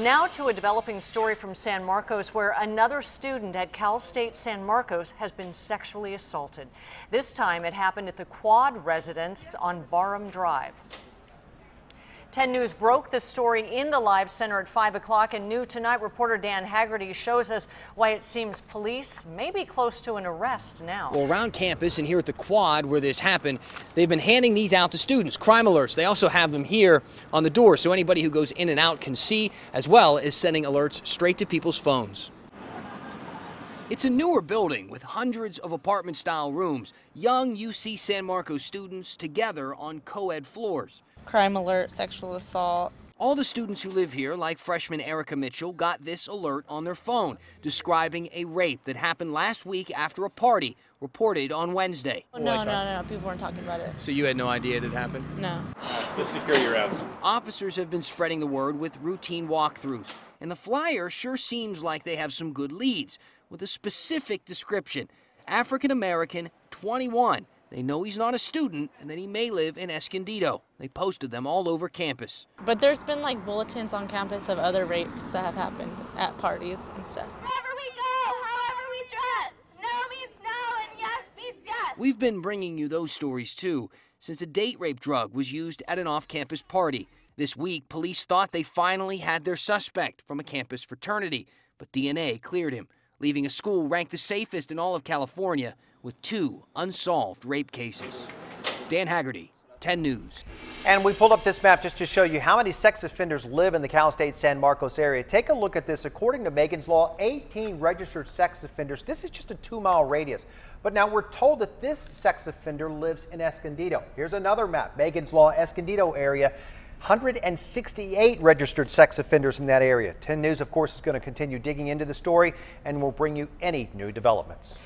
Now to a developing story from San Marcos where another student at Cal State San Marcos has been sexually assaulted. This time it happened at the Quad residence on Barham Drive. 10 News broke the story in the live center at 5 o'clock and new tonight reporter Dan Haggerty shows us why it seems police may be close to an arrest now. Well, around campus and here at the quad where this happened, they've been handing these out to students, crime alerts. They also have them here on the door so anybody who goes in and out can see, as well as sending alerts straight to people's phones. It's a newer building with hundreds of apartment style rooms, young UC San Marcos students together on co ed floors crime alert, sexual assault. All the students who live here, like freshman Erica Mitchell, got this alert on their phone describing a rape that happened last week after a party reported on Wednesday. Oh, no, no, no, people weren't talking about it. So you had no idea it had happened? No. Just secure your house. Officers have been spreading the word with routine walkthroughs, and the flyer sure seems like they have some good leads with a specific description African American, 21 they know he's not a student and that he may live in Escondido. They posted them all over campus. But there's been like bulletins on campus of other rapes that have happened at parties and stuff. Wherever we go, however we dress, no means no and yes means yes. We've been bringing you those stories too, since a date rape drug was used at an off campus party. This week, police thought they finally had their suspect from a campus fraternity, but DNA cleared him, leaving a school ranked the safest in all of California with two unsolved rape cases. Dan Haggerty, 10 News. And we pulled up this map just to show you how many sex offenders live in the Cal State San Marcos area. Take a look at this. According to Megan's Law, 18 registered sex offenders. This is just a two mile radius. But now we're told that this sex offender lives in Escondido. Here's another map. Megan's Law, Escondido area. 168 registered sex offenders in that area. 10 News, of course, is going to continue digging into the story and will bring you any new developments.